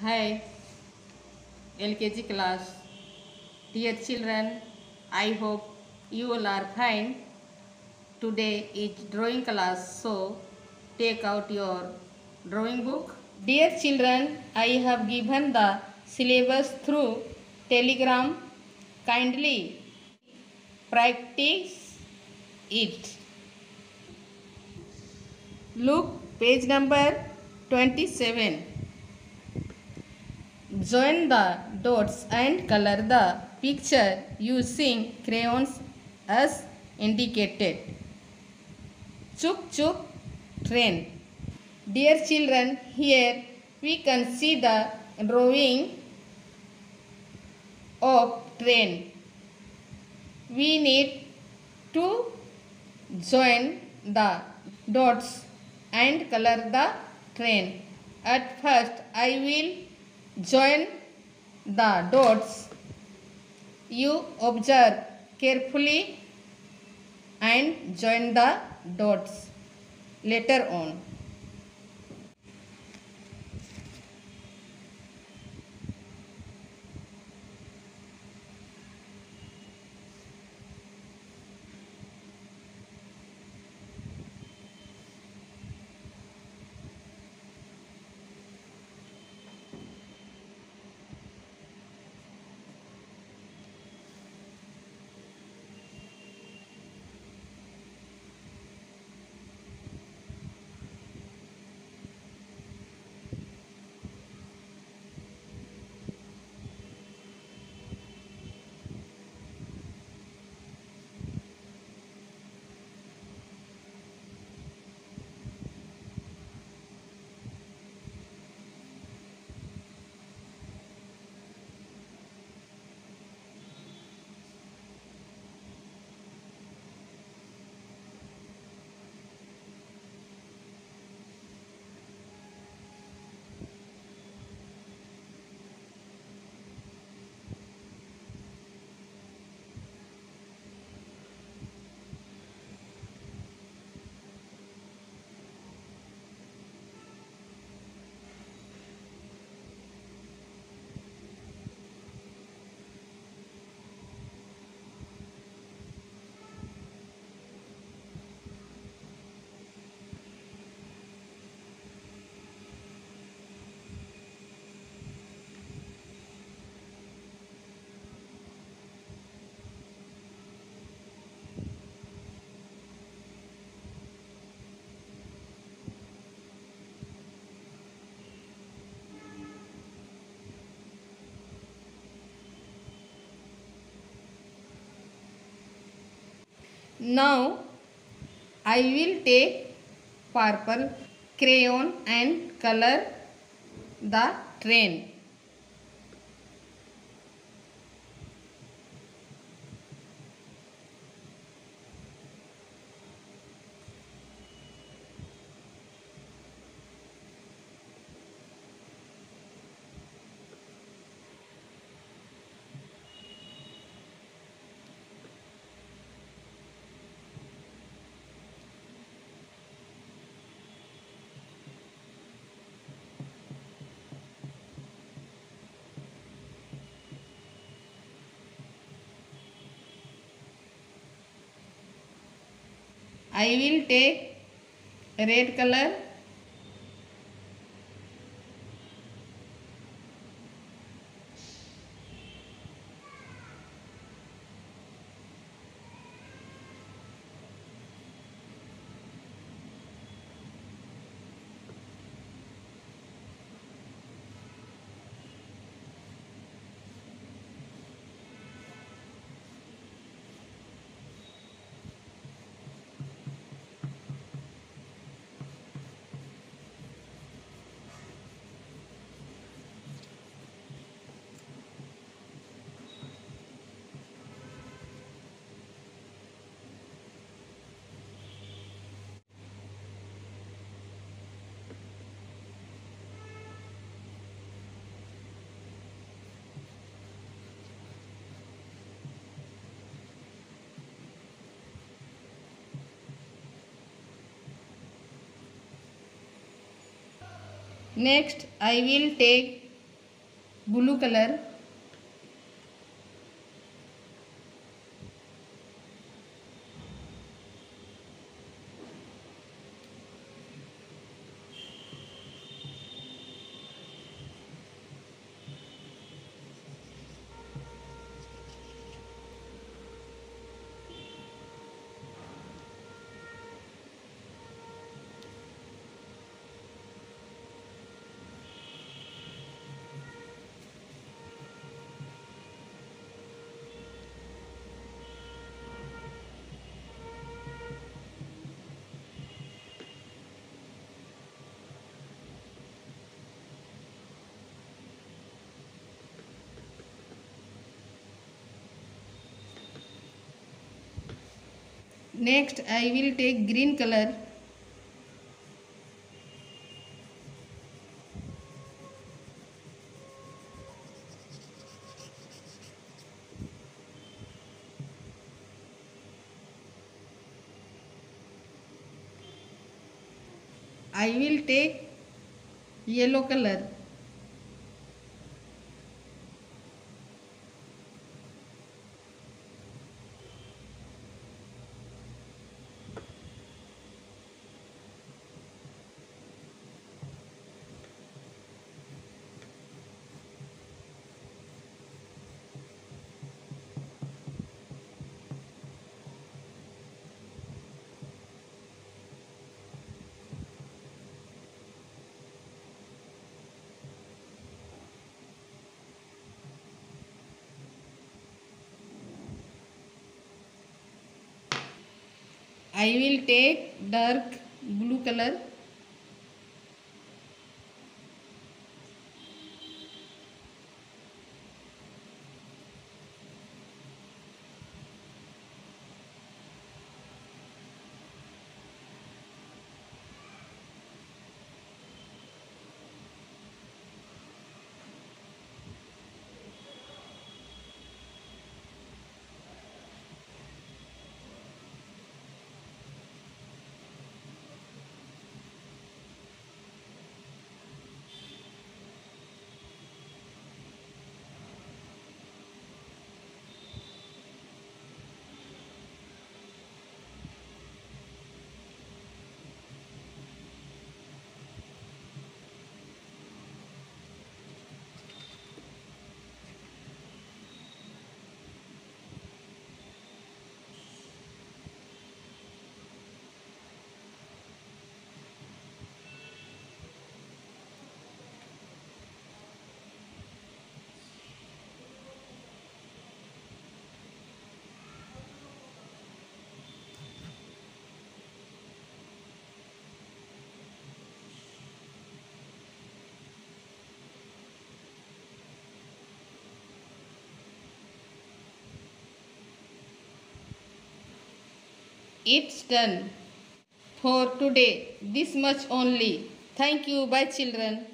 Hi LKG class dear children I hope you all are fine today is drawing class so take out your drawing book dear children I have given the syllabus through Telegram kindly practise it look page number twenty seven Join the dots and color the picture using crayons as indicated. Chuk chuk train. Dear children, here we can see the drawing of train. We need to join the dots and color the train. At first, I will join the dots. You observe carefully and join the dots later on. Now I will take purple crayon and color the train. I will take red color Next I will take blue color. Next I will take green color. I will take yellow color I will take dark blue color It's done for today. This much only. Thank you. Bye children.